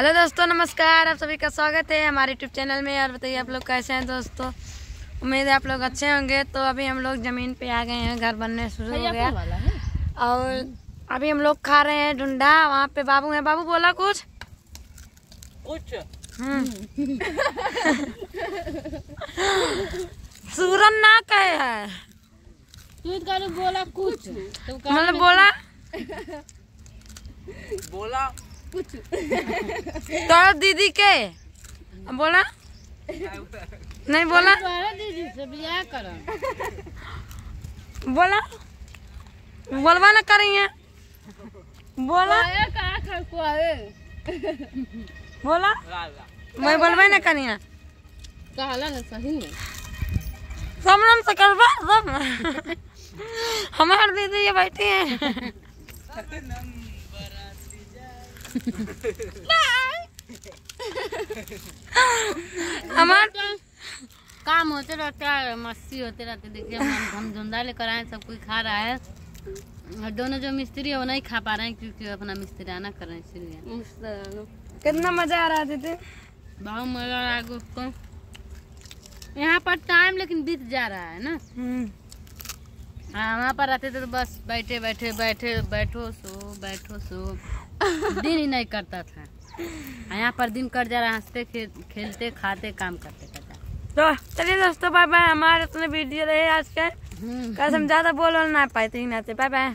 Hello दोस्तों नमस्कार। आप सभी का स्वागत है हमारे यूट्यूब चैनल में। और बताइए आप लोग कैसे हैं दोस्तों? उम्मीद है आप लोग अच्छे होंगे। तो अभी हम लोग ज़मीन पे आ गए हैं। घर बनने शुरू हो गया। और अभी हम लोग खा रहे हैं ढूंढा वहाँ पे बाबू है। बाबू बोला कुछ? कुछ। हम्म। सूरन ना कहे है। बोला कुछ तो मतलब बोला? बोला। तो दीदी के। बोला। नहीं बोला। दीदी से बियाह करो। बोला। बोलवा ना करी है बोला बोला। मैं बोलबे ना करी है कहला ना सही है सब नाम से करबा सब। हमार दीदी ये बैठी है। हमार काम होते रहता है मस्ती होते रहते देखिए हम धुंधा लेकर आए सब कोई खा रहा है। और दोनों जो मिस्त्री है वो नहीं खा पा रहे हैं क्योंकि अपना मिस्त्रियाना कर रहे हैं इसलिए। कितना मज़ा आ रहा दीदी? बहुत मज़ा आ रहा है उसको। यहाँ पर टाइम लेकिन बीत जा रहा है ना। हम्म, हाँ वहाँ पर रहते थे तो बस बैठे बैठे बैठे बैठो सो बैठो सो। दिन ही नहीं करता था। हाँ, यहाँ पर दिन कर जा रहा हँसते खेलते खाते काम करते करता तो चलिए दोस्तों बाय बाय हमारे इतने वीडियो रहे आज के। कल कैसे हम ज़्यादा बोल ना पाए थे बाय बाय